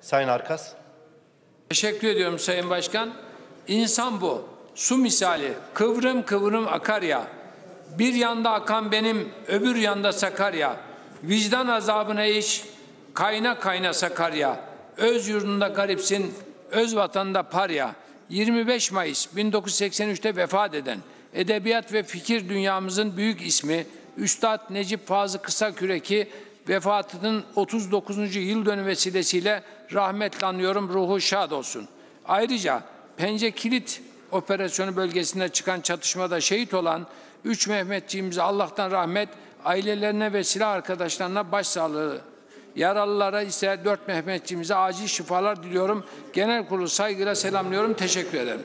Sayın Arkas. Teşekkür ediyorum Sayın Başkan. İnsan bu. Su misali. Kıvrım kıvrım akar ya. Bir yanda akan benim, öbür yanda Sakarya. Vicdan azabına iş, kayna kayna Sakarya. Öz yurdunda garipsin, öz vatanda parya. 25 Mayıs 1983'te vefat eden, edebiyat ve fikir dünyamızın büyük ismi, Üstad Necip Fazıl Kısaküreki vefatının 39. yıl dönümü vesilesiyle rahmetle anıyorum. Ruhu şad olsun. Ayrıca Pence Kilit operasyonu bölgesinde çıkan çatışmada şehit olan 3 Mehmetçiğimize Allah'tan rahmet, ailelerine ve silah arkadaşlarına başsağlığı Yaralılara ise 4 Mehmetçiğimize acil şifalar diliyorum. Genel kurulu saygıyla selamlıyorum. Teşekkür ederim.